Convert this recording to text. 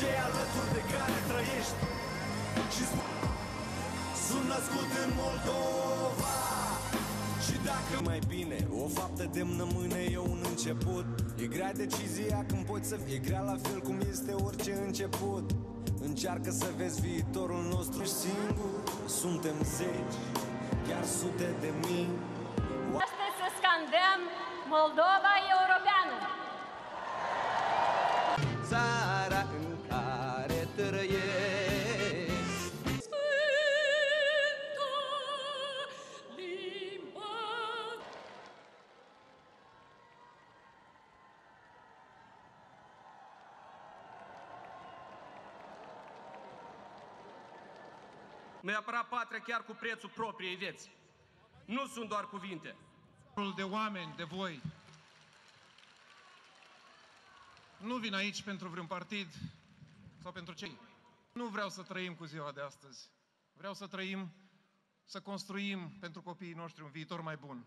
cei alături de care trăiești Și spun Sunt născut în Moldova Și dacă mai bine O faptă demnă mâine e un început E grea decizia când poți să fie grea la fel cum este orice început Încearcă să vezi viitorul nostru singur Suntem zeci, chiar sute de mii Astăzi să scandăm Moldova europeană! Noi apăra patria chiar cu prețul propriei vieți. Nu sunt doar cuvinte. de oameni, de voi. Nu vin aici pentru vreun partid sau pentru cei. Nu vreau să trăim cu ziua de astăzi. Vreau să trăim, să construim pentru copiii noștri un viitor mai bun.